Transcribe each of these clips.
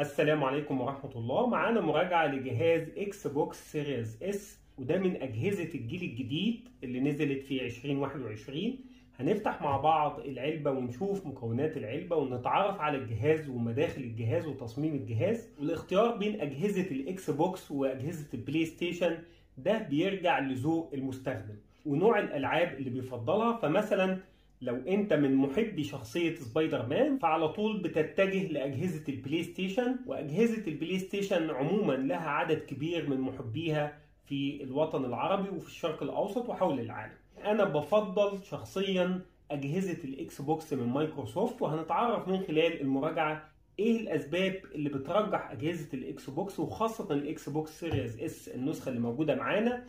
السلام عليكم ورحمة الله. معانا مراجعة لجهاز Xbox Series S وده من أجهزة الجيل الجديد اللي نزلت في 2021 هنفتح مع بعض العلبة ونشوف مكونات العلبة ونتعرف على الجهاز ومداخل الجهاز وتصميم الجهاز. والاختيار بين أجهزة ال Xbox وأجهزة ال PlayStation ده بيرجع لذوق المستخدم ونوع الألعاب اللي بيفضلها. فمثلا لو انت من محبي شخصية سبايدر مان فعلى طول بتتجه لأجهزة ال PlayStation وأجهزة ال PlayStation عموما لها عدد كبير من محبيها في الوطن العربي وفي الشرق الأوسط وحول العالم. أنا بفضل شخصيا أجهزة ال Xbox من مايكروسوفت وهنتعرف من خلال المراجعة إيه الأسباب اللي بترجح أجهزة ال Xbox وخاصة ال Xbox Series S النسخة اللي موجودة معانا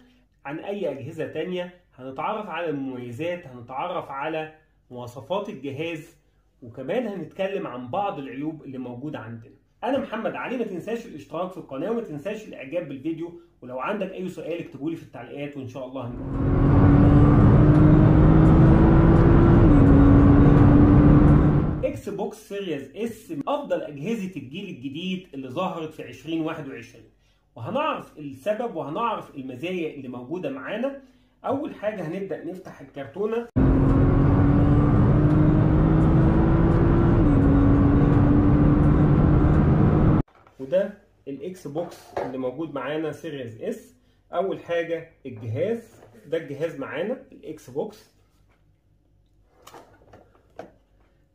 عن أي أجهزة تانية هنتعرف على المميزات هنتعرف على مواصفات الجهاز وكمان هنتكلم عن بعض العيوب اللي موجودة عندنا. أنا محمد علي ما تنساش الاشتراك في القناة وما تنساش الإعجاب بالفيديو ولو عندك أي سؤال اكتبوا لي في التعليقات وإن شاء الله هنجاوب Xbox Series S من أفضل أجهزة الجيل الجديد اللي ظهرت في 2021 وهنعرف السبب وهنعرف المزايا اللي موجودة معانا. أول حاجة هنبدأ نفتح الكرتونة. وده ال Xbox اللي موجود معانا Series S أول حاجة الجهاز ده الجهاز معانا ال Xbox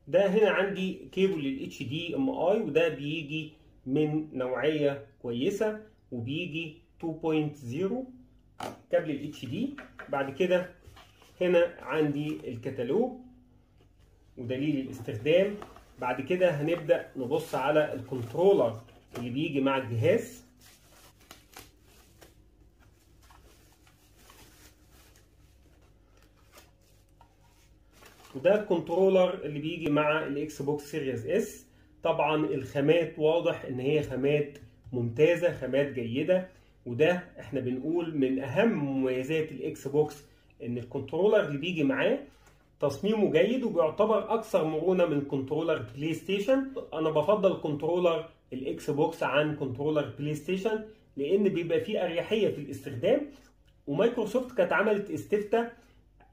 ده هنا عندي cable لل HDMI وده بيجي من نوعية كويسة وبيجي 2.0 كابل ال HD. بعد كده هنا عندي الكتالوج ودليل الاستخدام. بعد كده هنبدأ نبص على ال controller اللي بيجي مع الجهاز. وده ال controller اللي بيجي مع ال Xbox Series S. طبعا الخامات واضح إن هي خامات ممتازة خامات جيدة. وده إحنا بنقول من أهم مميزات ال Xbox إن ال controller اللي بيجي معاه تصميمه جيد وبيعتبر أكثر مرونة من controller PlayStation أنا بفضل controller ال Xbox عن controller PlayStation لأن بيبقى فيه أريحية في الاستخدام. ومايكروسوفت كانت عملت استفتاء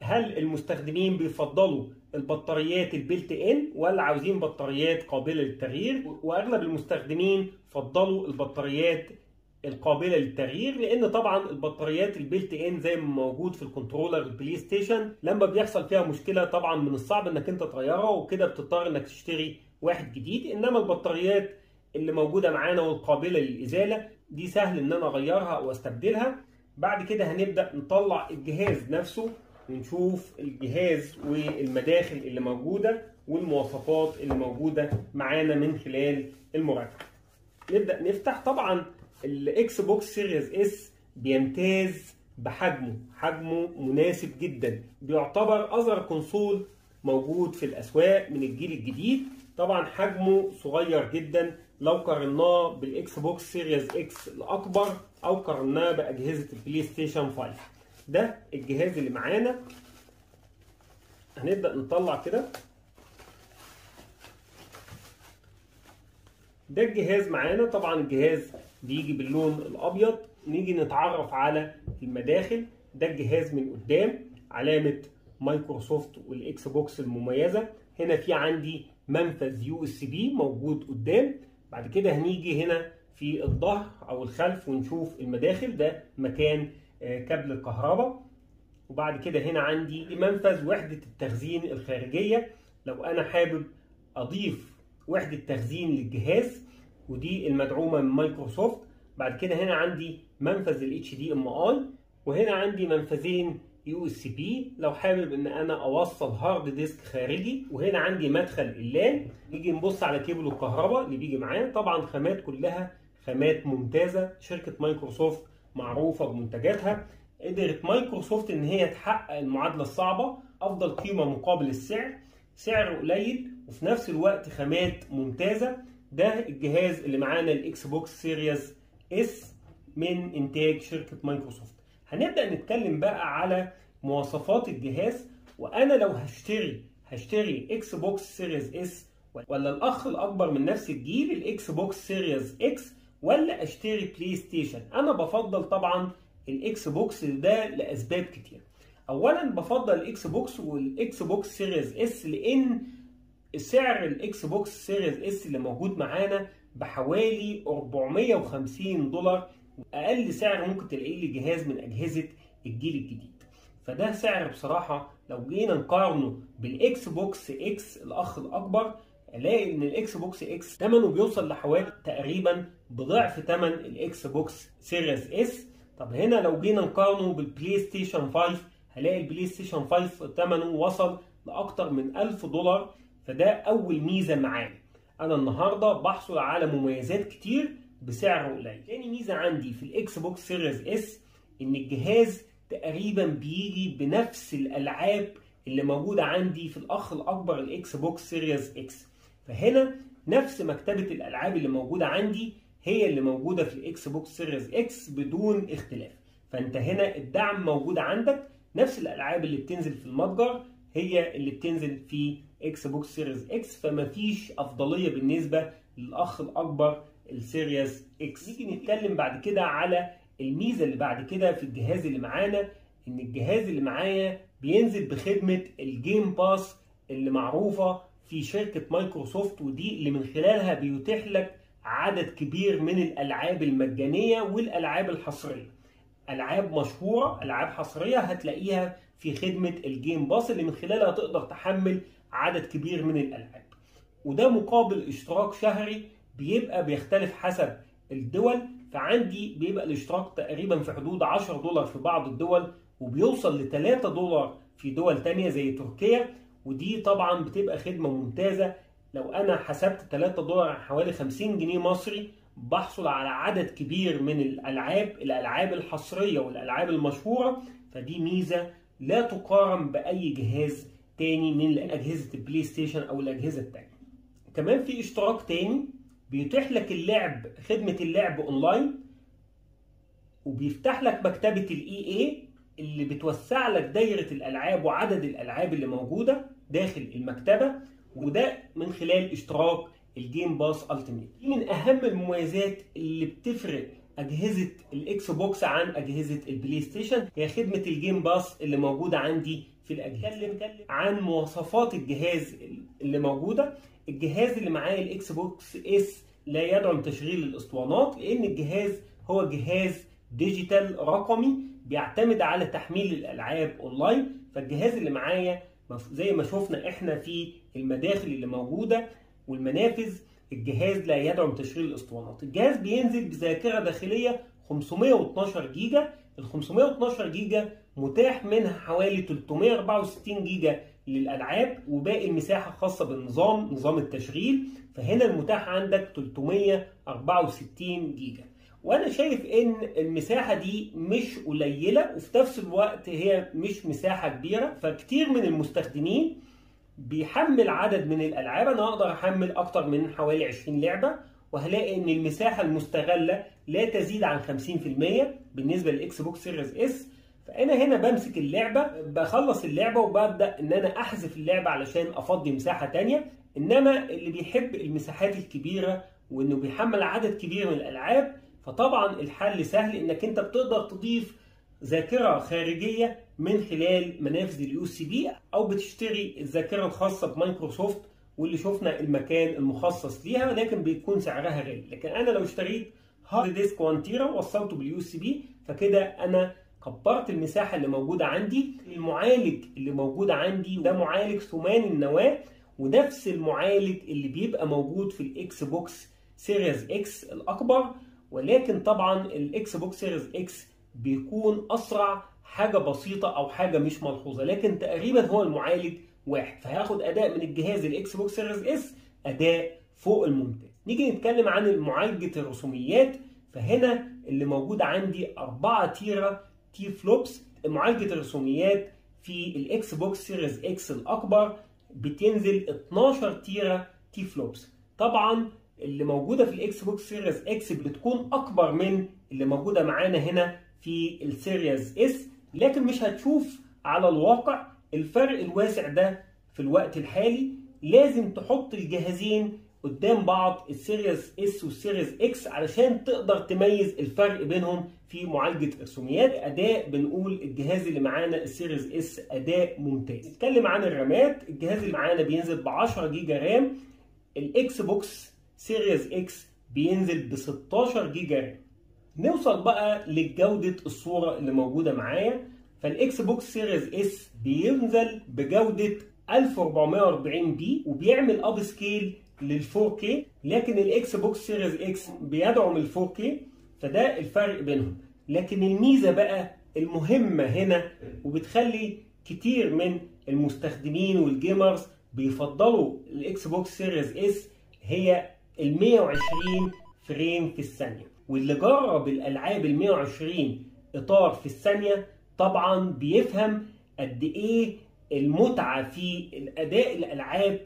هل المستخدمين بيفضلوا البطاريات ال built-in ولا عاوزين بطاريات قابلة للتغيير؟ وأغلب المستخدمين فضلوا البطاريات القابلة للتغيير لأن طبعا البطاريات ال built-in زي ما موجود في ال controller ال PlayStation لما بيحصل فيها مشكلة طبعا من الصعب إنك أنت تغيرها وكده بتضطر إنك تشتري واحد جديد. إنما البطاريات اللي موجودة معانا والقابلة للإزالة دي سهل إن أنا أغيرها أو استبدلها بعد كده هنبدأ نطلع الجهاز نفسه ونشوف الجهاز والمداخل اللي موجودة والمواصفات اللي موجودة معانا من خلال المراجعة نبدأ نفتح طبعا ال Xbox Series S بيمتاز بحجمه حجمه مناسب جدا. بيعتبر أصغر console موجود في الأسواق من الجيل الجديد. طبعا حجمه صغير جدا. لو قارناه بال Xbox Series X الأكبر أو قارناه بأجهزة ال PlayStation 5 ده الجهاز اللي معانا. هنبدأ نطلع كده. ده الجهاز معانا. طبعا الجهاز بيجي باللون الأبيض نيجي نتعرف على المداخل. ده الجهاز من قدام علامة Microsoft وال Xbox المميزة. هنا في عندي منفذ USB موجود قدام. بعد كده هنيجي هنا في الظهر أو الخلف ونشوف المداخل. ده مكان كابل الكهرباء. وبعد كده هنا عندي منفذ وحدة التخزين الخارجية. لو أنا حابب أضيف وحدة تخزين للجهاز ودي المدعومة من مايكروسوفت. بعد كده هنا عندي منفذ ال HDMI وهنا عندي منفذين USB. لو حابب إن أنا أوصل hard disk خارجي وهنا عندي مدخل ال LAN نيجي نبص على كيبل الكهرباء اللي بيجي معاه طبعا خامات كلها خامات ممتازة. شركة مايكروسوفت معروفة بمنتجاتها. قدرت مايكروسوفت إن هي تحقق المعادلة الصعبة. أفضل قيمة مقابل السعر. سعر قليل وفي نفس الوقت خامات ممتازة. ده الجهاز اللي معانا ال Xbox Series S من إنتاج شركة مايكروسوفت. هنبدأ نتكلم بقى على مواصفات الجهاز وأنا لو هشتري هشتري Xbox Series S ولا الأخ الأكبر من نفس الجيل ال Xbox Series X ولا أشتري PlayStation أنا بفضل طبعا ال Xbox ده لأسباب كتير. اولا بفضل ال Xbox وال Xbox Series S لأن سعر ال Xbox Series S اللي موجود معانا بحوالي 450 دولار. أقل سعر ممكن تلاقيه لجهاز من أجهزة الجيل الجديد. فده سعر بصراحة لو جينا نقارنه بال Xbox X الأخ الأكبر الاقي إن ال Xbox X ثمنه بيوصل لحوالي تقريبا بضعف ثمن ال Xbox Series S. طب هنا لو جينا نقارنه بال PlayStation 5 هلاقي ال PlayStation 5 ثمنه وصل لأكتر من 1000 دولار. فده أول ميزة معانا أنا النهارده بحصل على مميزات كتير بسعر قليل. تاني ميزة عندي في ال Xbox Series S إن الجهاز تقريبا بيجي بنفس الألعاب اللي موجودة عندي في الأخ الأكبر ال Xbox Series X فهنا نفس مكتبة الألعاب اللي موجودة عندي هي اللي موجودة في ال Xbox Series X بدون اختلاف. فأنت هنا الدعم موجود عندك. نفس الألعاب اللي بتنزل في المتجر هي اللي بتنزل في Xbox Series X فمفيش أفضلية بالنسبة للأخ الأكبر ال Series X نيجي نتكلم بعد كده على الميزة اللي بعد كده في الجهاز اللي معانا إن الجهاز اللي معايا بينزل بخدمة ال Game Pass اللي معروفة في شركة مايكروسوفت ودي اللي من خلالها بيتيح لك عدد كبير من الألعاب المجانية والألعاب الحصرية. ألعاب مشهورة ألعاب حصرية هتلاقيها في خدمة ال Game Pass اللي من خلالها تقدر تحمل عدد كبير من الألعاب. وده مقابل اشتراك شهري بيبقى بيختلف حسب الدول. فعندي بيبقى الاشتراك تقريبا في حدود 10 دولار في بعض الدول وبيوصل ل 3 دولار في دول تانية زي تركيا. ودي طبعا بتبقى خدمة ممتازة. لو أنا حسبت 3 دولار حوالي 50 جنيه مصري بحصل على عدد كبير من الألعاب الألعاب الحصرية والألعاب المشهورة. فدي ميزة لا تقارن بأي جهاز تاني من اجهزة ال PlayStation أو الأجهزة التانية. كمان في اشتراك تاني بيتيح لك اللعب خدمة اللعب أونلاين وبيفتح لك مكتبة ال EA اللي بتوسع لك دايرة الألعاب وعدد الألعاب اللي موجودة داخل المكتبة وده من خلال اشتراك ال Game Pass Ultimate دي من أهم المميزات اللي بتفرق أجهزة ال Xbox عن أجهزة ال PlayStation هي خدمة ال Game Pass اللي موجودة عندي في الأجهزة. عن مواصفات الجهاز اللي موجودة. الجهاز اللي معايا ال Xbox S لا يدعم تشغيل الأسطوانات لأن الجهاز هو جهاز digital رقمي بيعتمد على تحميل الألعاب اونلاين فالجهاز اللي معايا زي ما شفنا إحنا في المداخل اللي موجودة والمنافذ الجهاز لا يدعم تشغيل الاسطوانات. الجهاز بينزل بذاكرة داخلية 512 جيجا. ال 512 جيجا متاح منها حوالي 364 جيجا للألعاب وباقي المساحة خاصة بالنظام نظام التشغيل. فهنا المتاح عندك 364 جيجا. وأنا شايف إن المساحة دي مش قليلة وفي نفس الوقت هي مش مساحة كبيرة. فكتير من المستخدمين بيحمل عدد من الألعاب. أنا أقدر أحمل أكتر من حوالي 20 لعبة وهلاقي إن المساحة المستغلة لا تزيد عن 50% بالنسبة لل Xbox Series S. فأنا هنا بمسك اللعبة بخلص اللعبة وببدأ إن أنا أحذف اللعبة علشان أفضي مساحة تانية. إنما اللي بيحب المساحات الكبيرة وإنه بيحمل عدد كبير من الألعاب فطبعا الحل سهل إنك أنت بتقدر تضيف ذاكرة خارجية من خلال منافذ ال USB أو بتشتري الذاكرة الخاصة بمايكروسوفت واللي شفنا المكان المخصص ليها لكن بيكون سعرها غالي. لكن أنا لو اشتريت hard disk 1 tera ووصلته بال USB فكده أنا كبرت المساحة اللي موجودة عندي المعالج اللي موجود عندي ده معالج ثماني النواة ونفس المعالج اللي بيبقى موجود في ال Xbox Series X الأكبر. ولكن طبعا ال Xbox Series X بيكون أسرع حاجة بسيطة أو حاجة مش ملحوظة لكن تقريبا هو المعالج واحد. فهياخد أداء من الجهاز ال Xbox Series S أداء فوق الممتاز. نيجي نتكلم عن معالجة الرسوميات. فهنا اللي موجود عندي 4 teraflops معالجة الرسوميات في ال Xbox Series X الأكبر بتنزل 12 teraflops طبعا اللي موجودة في ال Xbox Series X بتكون أكبر من اللي موجودة معانا هنا في ال Series S لكن مش هتشوف على الواقع الفرق الواسع ده في الوقت الحالي. لازم تحط الجهازين قدام بعض ال Series S وال Series X علشان تقدر تميز الفرق بينهم في معالجة رسوميات أداء بنقول الجهاز اللي معانا ال Series S أداء ممتاز. نتكلم عن ال RAM ات. الجهاز اللي معانا بينزل ب 10 جيجا RAM. ال Xbox Series X بينزل ب 16 جيجا RAM. نوصل بقى لجودة الصورة اللي موجودة معايا. فال Xbox Series S بينزل بجودة 1440 p وبيعمل upscale لل 4K لكن ال Xbox Series X بيدعم ال 4K فده الفرق بينهم. لكن الميزة بقى المهمة هنا وبتخلي كتير من المستخدمين وال gamers بيفضلوا ال Xbox Series S هي ال 120 frame في الثانية. واللي جرب الالعاب ال 120 إطار في الثانية طبعا بيفهم قد إيه المتعة في الأداء الألعاب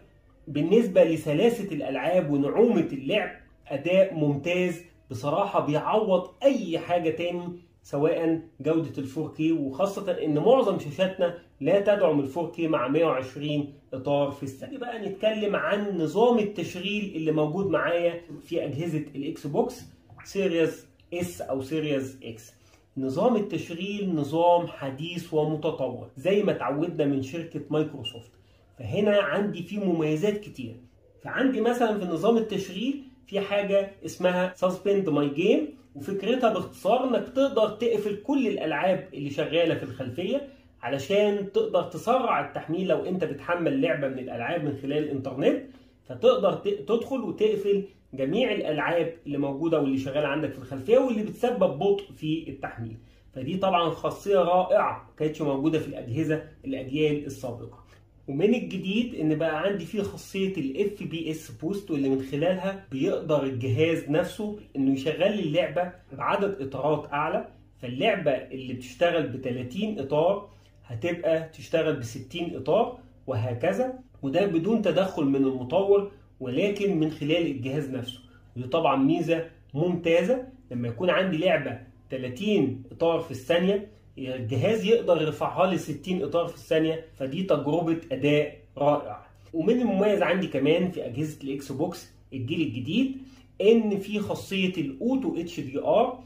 بالنسبة لسلاسة الألعاب ونعومة اللعب. أداء ممتاز. بصراحة بيعوض أي حاجة تاني سواء جودة ال 4K وخاصة إن معظم شاشاتنا لا تدعم ال 4K مع 120 إطار في الثانية. بقى نتكلم عن نظام التشغيل اللي موجود معايا في أجهزة ال Xbox Series S أو Series X نظام التشغيل نظام حديث ومتطور زي ما اتعودنا من شركة مايكروسوفت. فهنا عندي فيه مميزات كتير. فعندي مثلا في نظام التشغيل في حاجة اسمها Suspend My Game وفكرتها باختصار إنك تقدر تقفل كل الألعاب اللي شغالة في الخلفية علشان تقدر تسرع التحميل لو أنت بتحمل لعبة من الألعاب من خلال الإنترنت. فتقدر تدخل وتقفل جميع الألعاب اللي موجودة واللي شغالة عندك في الخلفية واللي بتسبب بطء في التحميل. فدي طبعا خاصية رائعة كانتش موجودة في الأجهزة الأجيال السابقة. ومن الجديد إن بقى عندي فيه خاصية ال FPS Boost واللي من خلالها بيقدر الجهاز نفسه إنه يشغل لي اللعبة بعدد إطارات أعلى. فاللعبة اللي بتشتغل ب 30 إطار هتبقى تشتغل ب 60 إطار وهكذا. وده بدون تدخل من المطور ولكن من خلال الجهاز نفسه. ودي طبعا ميزة ممتازة لما يكون عندي لعبة 30 إطار في الثانية الجهاز يقدر يرفعها لي 60 إطار في الثانية فدي تجربة أداء رائعه ومن المميز عندي كمان في أجهزة ال Xbox الجيل الجديد إن في خاصية ال Auto HDR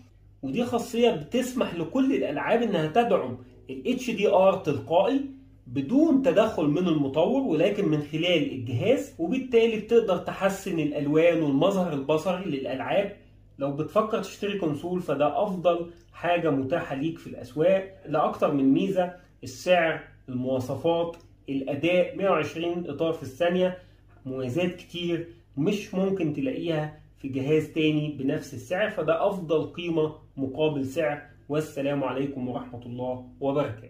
ودي خاصية بتسمح لكل الألعاب إنها تدعم ال HDR تلقائي بدون تدخل من المطور ولكن من خلال الجهاز وبالتالي بتقدر تحسن الألوان والمظهر البصري للألعاب. لو بتفكر تشتري console فده أفضل حاجة متاحة ليك في الأسواق. لاكتر من ميزة السعر المواصفات الأداء 120 إطار في الثانية مميزات كتير مش ممكن تلاقيها في جهاز تاني بنفس السعر. فده أفضل قيمة مقابل سعر. والسلام عليكم ورحمة الله وبركاته.